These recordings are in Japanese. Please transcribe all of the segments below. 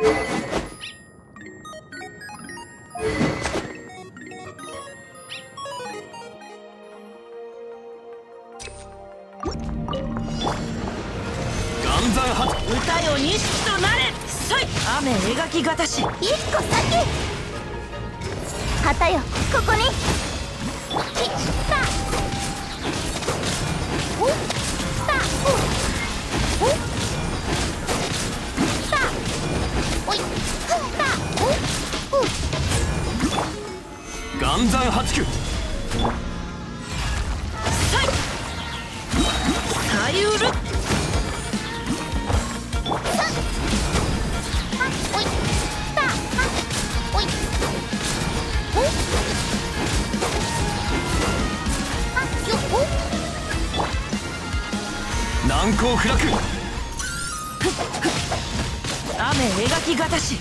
岩山発歌よ錦となれそい。雨描きがたし。一個先。旗よここに。お難攻不落雨描きがたし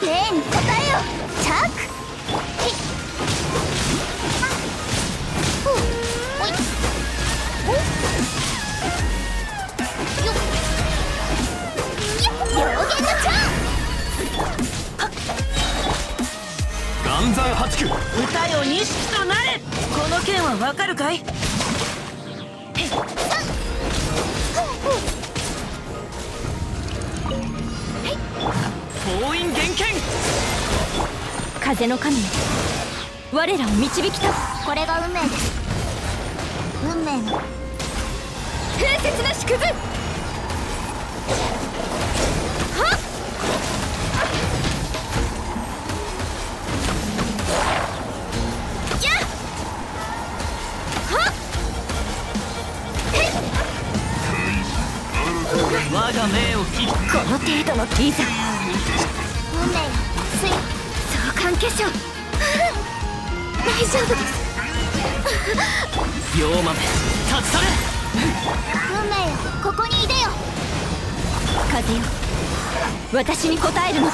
例に答えよ。チャック。八九。歌よ錦となれ。この剣はわかるかい？風の神よ我らを導きたこれが運命です運命の風雪の縮図はっやはっ我が命を聞くこの程度のいざ運化粧大丈夫です。両豆立ち去れ運命よここにいでよ風よ私に答えるの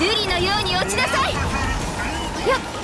瑠璃のように落ちなさいよっ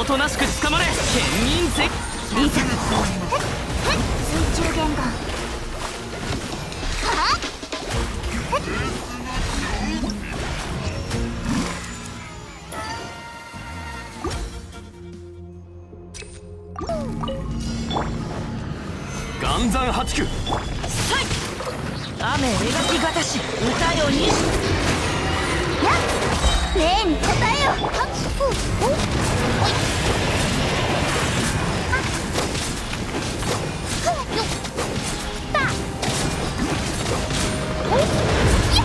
おとなしく捕まれ剣人ぜ。いざへっ水中玄関はあへっ岩山八九雨描きがたし歌よ錦やっ例に答えよ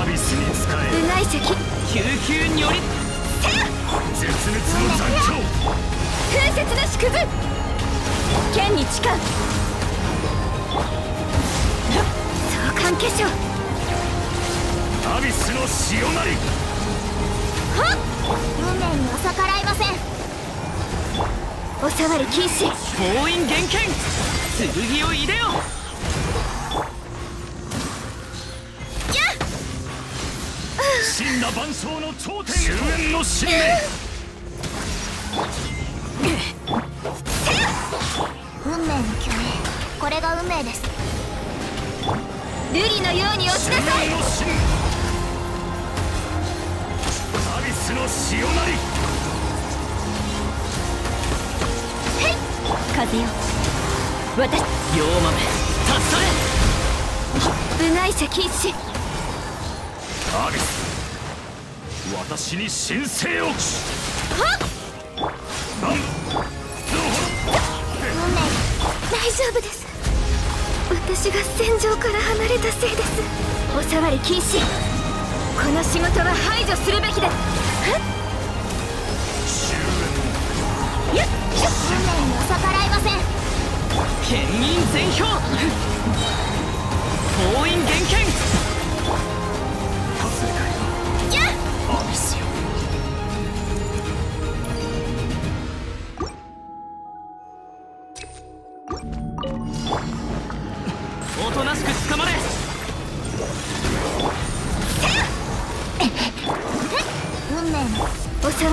アビスに使えうがい石救急により絶滅の残響風雪の縮図。剣に誓う。相関化粧アビスの潮なり。はっ！運命には逆らいません。おさわり禁止。封印厳剣剣を入れよ。や神羅万象の頂点終焉の使命運命の虚栄これ。が運命です瑠璃のように落ちなさい。アビスの潮なり風よ私両豆立ち去れ部外者禁止アビス私に申請を大丈夫です。私が戦場から離れたせいです。お触り禁止。この仕事は排除するべきです運命に逆らいません。牽引全票。封印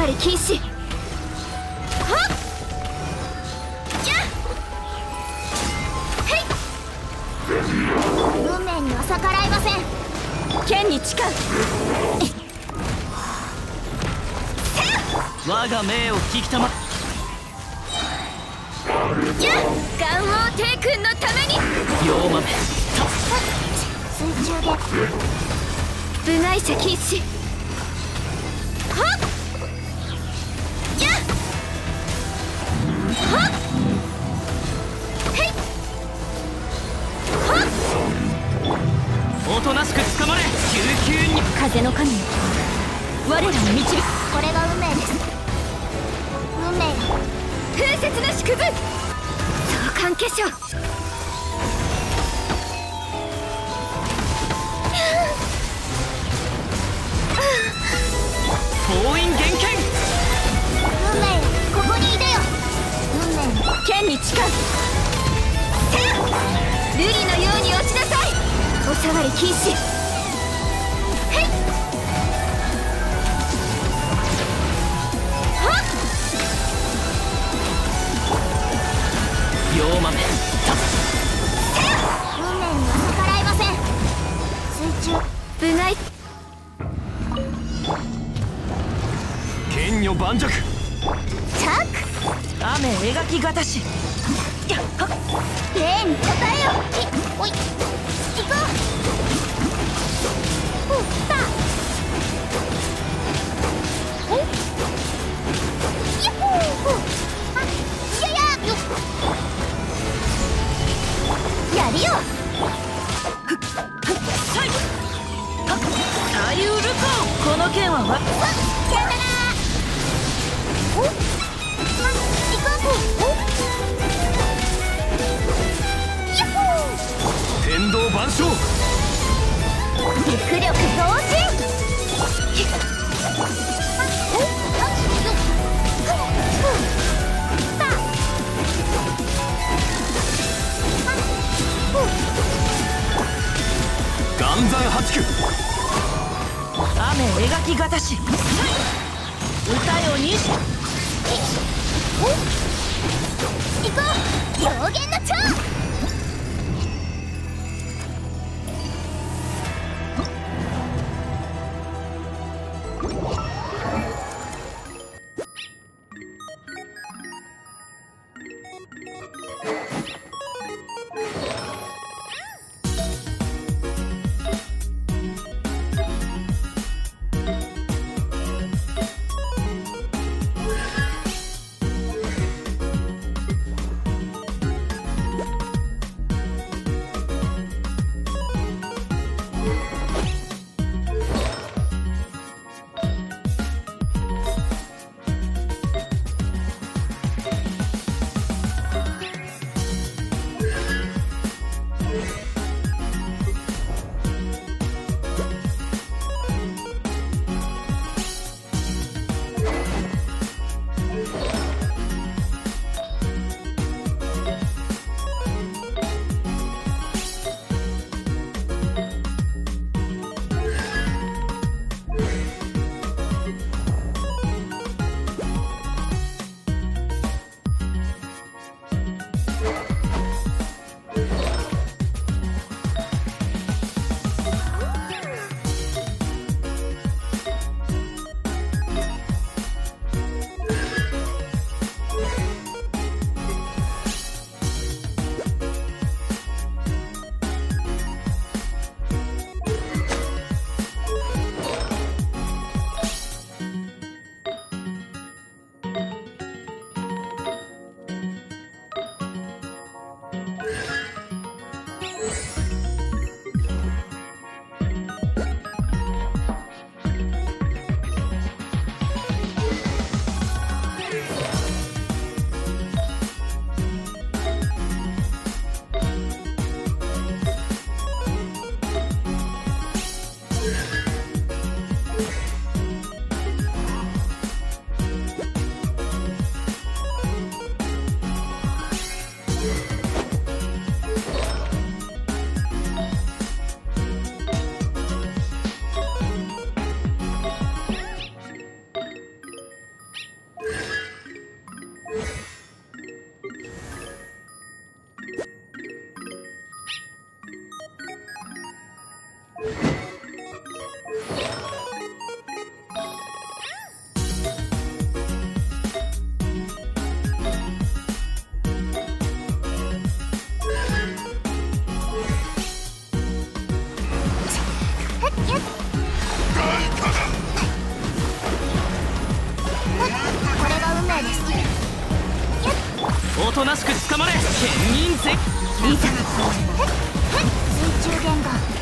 り禁止。はっ。やっへい運命には逆らいません。剣に誓う。我が命を聞きたま。やっ元王帝君のために。両豆水中で。部外者禁止。はっおとなしく捕まれ救急に風の神よ我らを導くこれが運命です運命よ風雪の祝福相関化粧封印厳剣触り禁止へい。はっ両豆運命には逆らいません。水中。部外剣女盤石。チャック。雨描きがたしやっはっ例に答えよ。いおい万象陸力増進岩山八九雨描きがたし歌よ西行こう。表現の蝶。水中言語